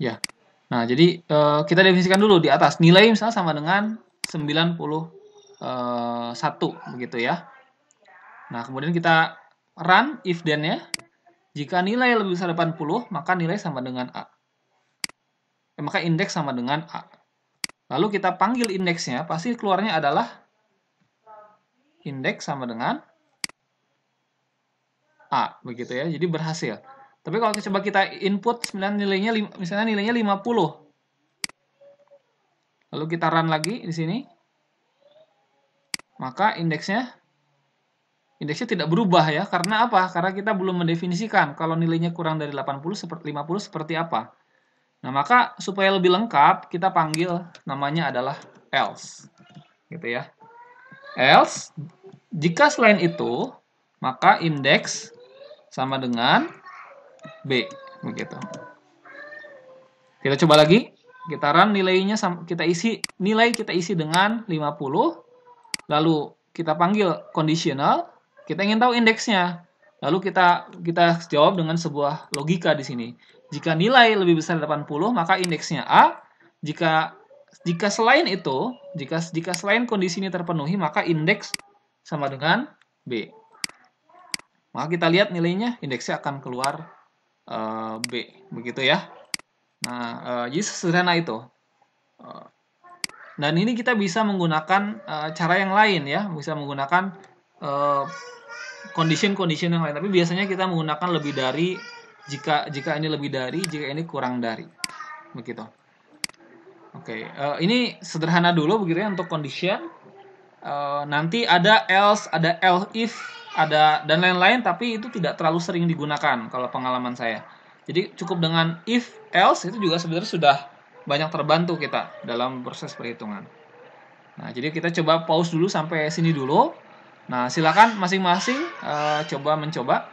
Ya. Nah, jadi uh, kita definisikan dulu di atas. Nilai misalnya sama dengan 91 begitu ya. Nah, kemudian kita run if then ya. Jika nilai lebih besar 80, maka nilai sama dengan A. Eh, maka indeks sama dengan A. Lalu kita panggil indeksnya, pasti keluarnya adalah indeks sama dengan A, begitu ya. Jadi berhasil. Tapi kalau coba kita input nilainya misalnya nilainya 50. Lalu kita run lagi di sini. Maka indeksnya indeksnya tidak berubah ya. Karena apa? Karena kita belum mendefinisikan kalau nilainya kurang dari 80 seperti 50 seperti apa. Nah, maka supaya lebih lengkap kita panggil namanya adalah else. Gitu ya. Else jika selain itu maka indeks sama dengan B begitu. Kita coba lagi. Kita run nilainya kita isi nilai kita isi dengan 50 lalu kita panggil conditional kita ingin tahu indeksnya. Lalu kita kita jawab dengan sebuah logika di sini. Jika nilai lebih besar 80, maka indeksnya A. Jika jika selain itu, jika jika selain kondisi ini terpenuhi, maka indeks sama dengan B. Maka kita lihat nilainya, indeksnya akan keluar uh, B, begitu ya. Nah, uh, jadi sederhana itu. Uh, dan ini kita bisa menggunakan uh, cara yang lain ya, bisa menggunakan uh, condition-condition yang lain tapi biasanya kita menggunakan lebih dari jika jika ini lebih dari jika ini kurang dari begitu oke okay. uh, eh, ini sederhana dulu begitu ya untuk condition uh, nanti ada else ada else if ada dan lain-lain tapi itu tidak terlalu sering digunakan kalau pengalaman saya. Jadi cukup dengan if else itu juga sebenarnya sudah banyak terbantu kita dalam proses perhitungan. Nah jadi kita coba pause dulu sampai sini dulu. Nah, silakan masing-masing uh, coba mencoba